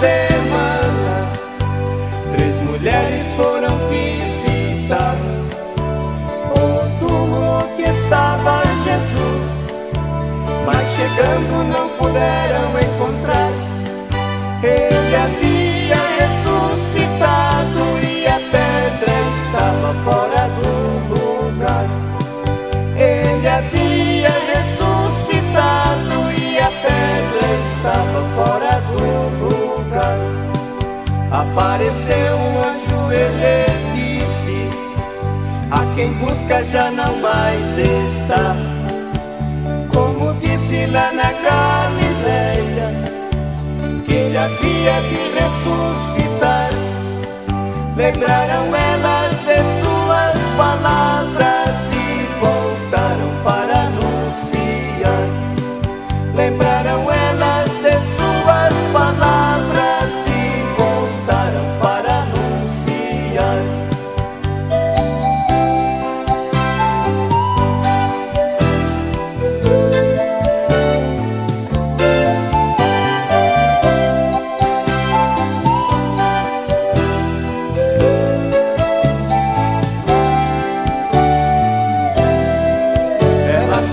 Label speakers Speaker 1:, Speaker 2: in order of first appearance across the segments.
Speaker 1: semana, três mulheres foram visitar o túmulo que estava Jesus, mas chegando não puderam encontrar. Ele havia ressuscitado e a pedra estava fora do lugar. Ele havia ressuscitado e a pedra estava fora Apareceu um anjo, ele disse: A quem busca já não mais está disse lá na Galileia que ele havia de ressuscitar. Lembraram elas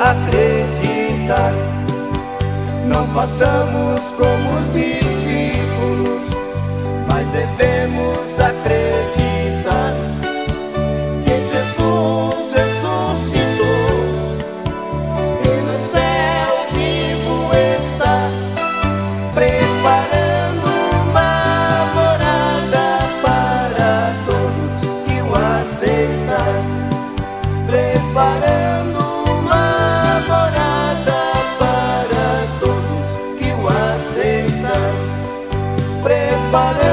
Speaker 1: acreditar. Não façamos como os discípulos, preparé.